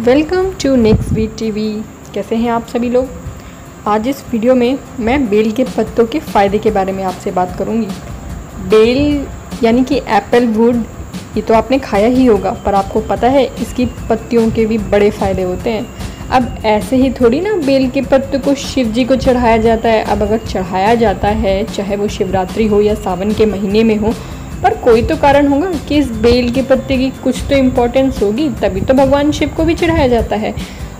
Welcome to next week TV. कैसे हैं आप सभी लोग? आज इस वीडियो में मैं बेल के पत्तों के फ़ायदे के बारे में आपसे बात करूँगी। बेल, यानी कि एप्पल वुड, ये तो आपने खाया ही होगा, पर आपको पता है इसकी पत्तियों के भी बड़े फ़ायदे होते हैं। अब ऐसे ही थोड़ी ना बेल के पत्ते को शिव जी को चढ़ाया जाता है। अब अगर चढ़ाया जाता है, चाहे वो शिवरात्रि हो या सावन के महीने में हो पर कोई तो कारण होगा कि इस बेल के पत्ते की कुछ तो इम्पोर्टेंस होगी, तभी तो भगवान शिव को भी चढ़ाया जाता है।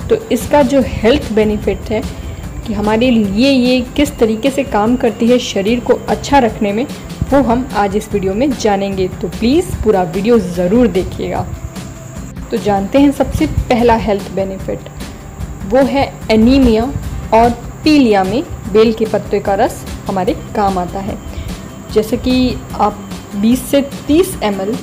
तो इसका जो हेल्थ बेनिफिट है कि हमारे लिए ये किस तरीके से काम करती है शरीर को अच्छा रखने में, वो हम आज इस वीडियो में जानेंगे। तो प्लीज़ पूरा वीडियो ज़रूर देखिएगा। तो जानते हैं सबसे पहला हेल्थ बेनिफिट वो है एनीमिया और पीलिया में बेल के पत्ते का रस हमारे काम आता है। जैसे कि आप 20 से 30 एम एल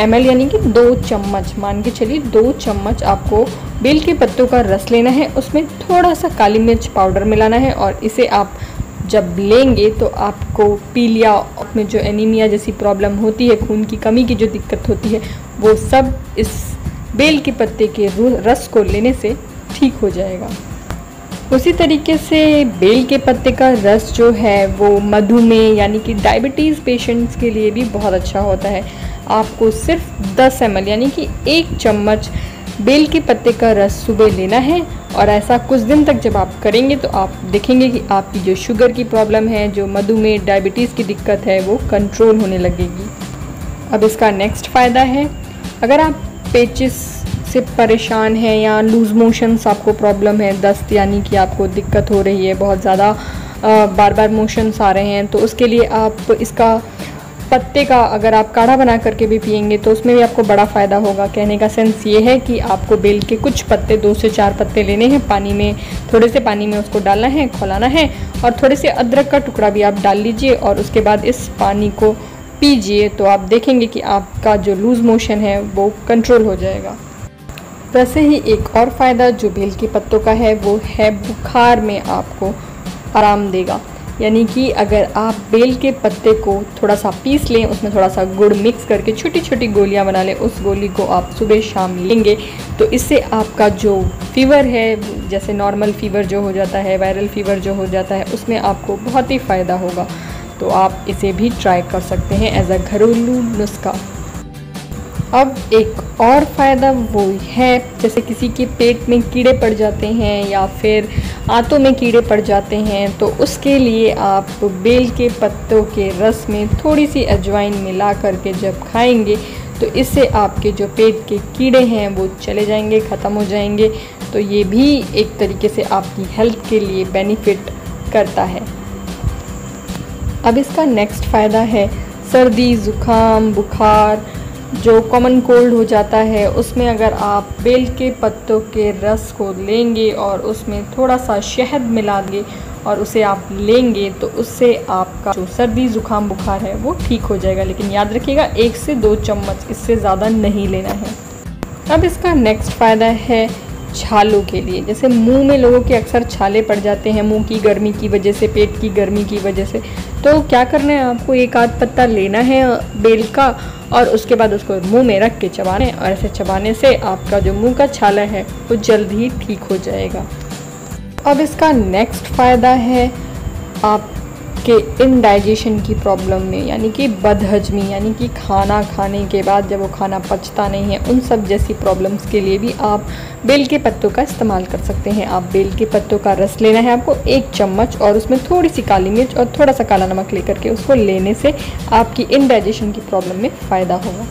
एम एल यानी कि दो चम्मच, मान के चलिए दो चम्मच आपको बेल के पत्तों का रस लेना है, उसमें थोड़ा सा काली मिर्च पाउडर मिलाना है और इसे आप जब लेंगे तो आपको पीलिया में जो एनीमिया जैसी प्रॉब्लम होती है, खून की कमी की जो दिक्कत होती है, वो सब इस बेल के पत्ते के रस को लेने से ठीक हो जाएगा। उसी तरीके से बेल के पत्ते का रस जो है वो मधुमेह यानी कि डायबिटीज़ पेशेंट्स के लिए भी बहुत अच्छा होता है। आपको सिर्फ़ 10 एम यानी कि एक चम्मच बेल के पत्ते का रस सुबह लेना है और ऐसा कुछ दिन तक जब आप करेंगे तो आप देखेंगे कि आपकी जो शुगर की प्रॉब्लम है, जो मधुमेह डायबिटीज़ की दिक्कत है, वो कंट्रोल होने लगेगी। अब इसका नेक्स्ट फ़ायदा है, अगर आप पेचिस से परेशान हैं या लूज़ मोशंस आपको प्रॉब्लम है, दस्त यानी कि आपको दिक्कत हो रही है, बहुत ज़्यादा बार बार मोशंस आ रहे हैं तो उसके लिए आप इसका पत्ते का अगर आप काढ़ा बना करके भी पियेंगे तो उसमें भी आपको बड़ा फ़ायदा होगा। कहने का सेंस ये है कि आपको बेल के कुछ पत्ते, दो से चार पत्ते लेने हैं, पानी में, थोड़े से पानी में उसको डालना है, खोलाना है, और थोड़े से अदरक का टुकड़ा भी आप डाल लीजिए, और उसके बाद इस पानी को पीजिए तो आप देखेंगे कि आपका जो लूज़ मोशन है, वो कंट्रोल हो जाएगा। वैसे ही एक और फ़ायदा जो बेल के पत्तों का है, वो है बुखार में आपको आराम देगा। यानी कि अगर आप बेल के पत्ते को थोड़ा सा पीस लें, उसमें थोड़ा सा गुड़ मिक्स करके छोटी छोटी गोलियाँ बना लें, उस गोली को आप सुबह शाम लेंगे तो इससे आपका जो फीवर है, जैसे नॉर्मल फीवर जो हो जाता है, वायरल फीवर जो हो जाता है, उसमें आपको बहुत ही फ़ायदा होगा। तो आप इसे भी ट्राई कर सकते हैं एज अ घरेलू नुस्खा। अब एक और फ़ायदा वो है, जैसे किसी के पेट में कीड़े पड़ जाते हैं या फिर आंतों में कीड़े पड़ जाते हैं तो उसके लिए आप बेल के पत्तों के रस में थोड़ी सी अजवाइन मिला करके जब खाएँगे तो इससे आपके जो पेट के कीड़े हैं वो चले जाएँगे, ख़त्म हो जाएँगे। तो ये भी एक तरीके से आपकी हेल्थ के लिए बेनिफिट करता है। अब इसका नेक्स्ट फ़ायदा है, सर्दी, ज़ुकाम, बुखार जो कॉमन कोल्ड हो जाता है, उसमें अगर आप बेल के पत्तों के रस को लेंगे और उसमें थोड़ा सा शहद मिला देंगे और उसे आप लेंगे तो उससे आपका जो सर्दी ज़ुकाम बुखार है, वो ठीक हो जाएगा। लेकिन याद रखिएगा, एक से दो चम्मच इससे ज़्यादा नहीं लेना है। अब इसका नेक्स्ट फ़ायदा है छालों के लिए। जैसे मुँह में लोगों के अक्सर छाले पड़ जाते हैं, मुँह की गर्मी की वजह से, पेट की गर्मी की वजह से। तो क्या करना है, आपको एक आध पत्ता लेना है बेल का और उसके बाद उसको मुँह में रख के चबाने और ऐसे चबाने से आपका जो मुँह का छाला है, वो जल्द ही ठीक हो जाएगा। अब इसका नेक्स्ट फ़ायदा है, आप के इनडाइजेशन की प्रॉब्लम में, यानी कि बदहजमी, यानी कि खाना खाने के बाद जब वो खाना पचता नहीं है, उन सब जैसी प्रॉब्लम्स के लिए भी आप बेल के पत्तों का इस्तेमाल कर सकते हैं। आप बेल के पत्तों का रस लेना है आपको एक चम्मच और उसमें थोड़ी सी काली मिर्च और थोड़ा सा काला नमक लेकर के उसको लेने से आपकी इनडाइजेशन की प्रॉब्लम में फ़ायदा होगा।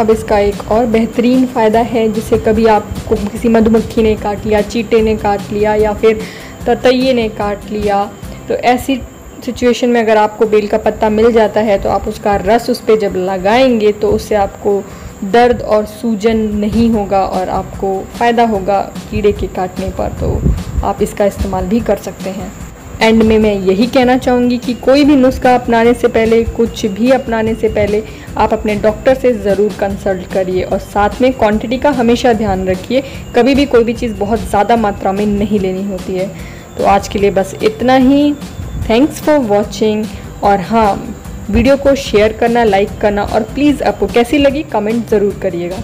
अब इसका एक और बेहतरीन फ़ायदा है, जिसे कभी आपको किसी मधुमक्खी ने काट लिया, चीटे ने काट लिया या फिर ततैये ने काट लिया तो ऐसी सिचुएशन में अगर आपको बेल का पत्ता मिल जाता है तो आप उसका रस उस पर जब लगाएँगे तो उससे आपको दर्द और सूजन नहीं होगा और आपको फ़ायदा होगा कीड़े के काटने पर। तो आप इसका इस्तेमाल भी कर सकते हैं। एंड में मैं यही कहना चाहूँगी कि कोई भी नुस्खा अपनाने से पहले, कुछ भी अपनाने से पहले, आप अपने डॉक्टर से ज़रूर कंसल्ट करिए और साथ में क्वांटिटी का हमेशा ध्यान रखिए। कभी भी कोई भी चीज़ बहुत ज़्यादा मात्रा में नहीं लेनी होती है। तो आज के लिए बस इतना ही। थैंक्स फॉर वॉचिंग और हाँ वीडियो को शेयर करना लाइक करना और प्लीज़ आपको कैसी लगी कमेंट ज़रूर करिएगा।